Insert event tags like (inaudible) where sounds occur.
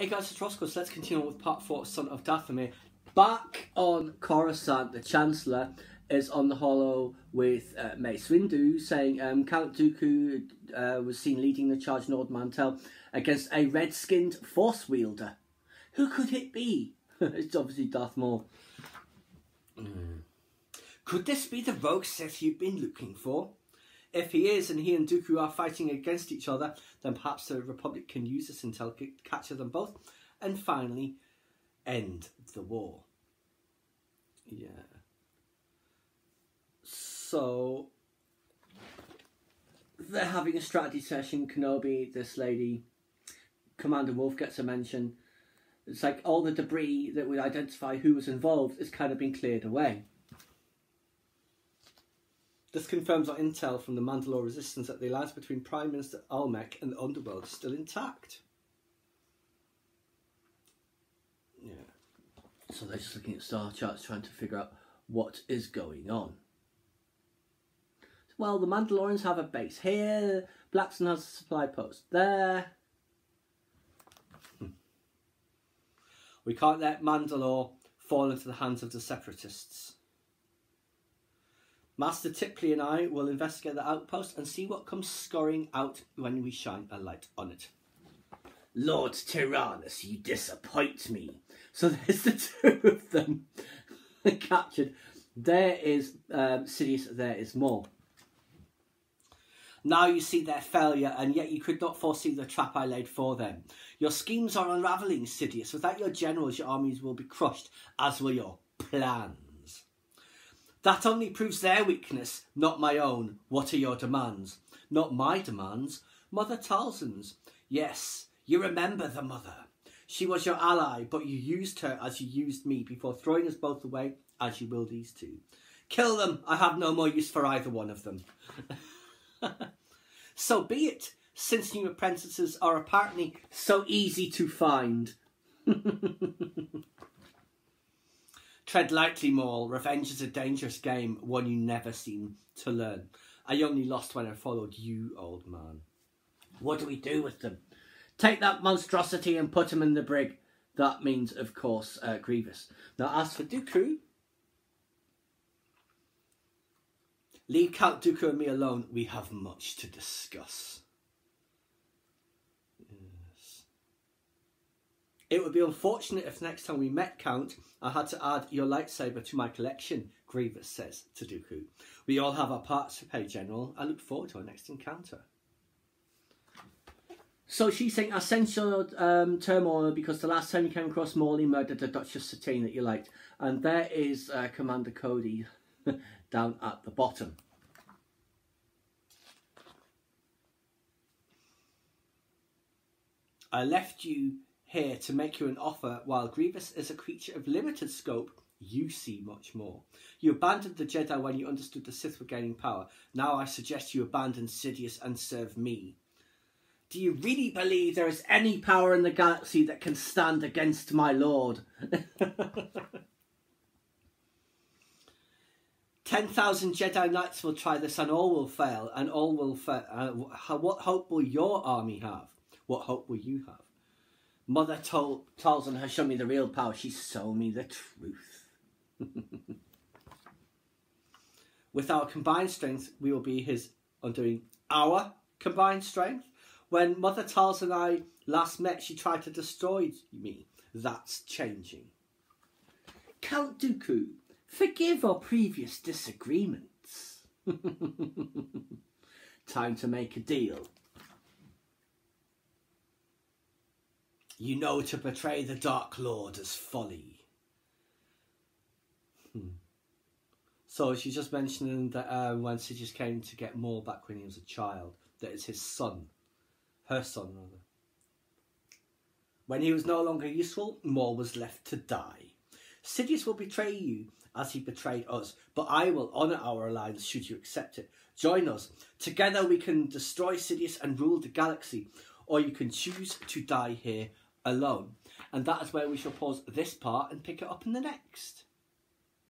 Hey guys, it's Roscoe, so let's continue on with part 4 Son of Dathomir. Back on Coruscant, the Chancellor is on the holo with uh, Mace Windu, saying um, Count Dooku uh, was seen leading the charge in Ord Mantell against a red-skinned Force wielder. Who could it be? (laughs) it's obviously Darth Maul. Mm. Could this be the rogue Sith you've been looking for? If he is, and he and Dooku are fighting against each other, then perhaps the Republic can use this intel to capture them both, and finally end the war. Yeah. So they're having a strategy session. Kenobi, this lady, Commander Wolffe gets a mention. It's like all the debris that would identify who was involved has kind of been cleared away. This confirms our intel from the Mandalore resistance that the alliance between Prime Minister Almec and the Underworld is still intact. Yeah. So they're just looking at star charts trying to figure out what is going on. Well, the Mandalorians have a base here, Black Sun has a supply post there. Hmm. We can't let Mandalore fall into the hands of the separatists. Master Tiplee and I will investigate the outpost and see what comes scurrying out when we shine a light on it. Lord Tyrannus, you disappoint me. So (laughs) there's the two of them (laughs) captured. There is um, Sidious, there is Maul. Now you see their failure, and yet you could not foresee the trap I laid for them. Your schemes are unravelling, Sidious. Without your generals, your armies will be crushed, as will your plans. That only proves their weakness, not my own. What are your demands? Not my demands, Mother Talzin's. Yes, you remember the mother. She was your ally, but you used her as you used me before throwing us both away, as you will these two. Kill them. I have no more use for either one of them. (laughs) so be it, since new apprentices are apparently so easy to find. (laughs) Tread lightly, Maul. Revenge is a dangerous game, one you never seem to learn. I only lost when I followed you, old man. What do we do with them? Take that monstrosity and put him in the brig. That means, of course, uh, Grievous. Now, as for Dooku, leave Count Dooku and me alone. We have much to discuss. It would be unfortunate if next time we met Count, I had to add your lightsaber to my collection, Grievous says to Dooku. We all have our parts to play, General. I look forward to our next encounter. So she's saying, I sense your um, turmoil because the last time you came across Morley murdered the Duchess Satine that you liked. And there is uh, Commander Cody (laughs) down at the bottom. I left you here to make you an offer, while Grievous is a creature of limited scope, you see much more. You abandoned the Jedi when you understood the Sith were gaining power. Now I suggest you abandon Sidious and serve me. Do you really believe there is any power in the galaxy that can stand against my lord? (laughs) 10,000 Jedi Knights will try this and all will fail, and all will fail. Uh, what hope will your army have? What hope will you have? Mother told, Talzin has shown me the real power. She's shown me the truth. (laughs) With our combined strength, we will be his undoing. Our combined strength? When Mother Tals and I last met, she tried to destroy me. That's changing. Count Dooku, forgive our previous disagreements. (laughs) Time to make a deal. You know to betray the Dark Lord as folly. Hmm. So she's just mentioning that uh, when Sidious came to get Maul back when he was a child, that it's his son. Her son, rather. When he was no longer useful, Maul was left to die. Sidious will betray you as he betrayed us, but I will honour our alliance should you accept it. Join us. Together we can destroy Sidious and rule the galaxy, or you can choose to die here alone. And that is where we shall pause this part and pick it up in the next.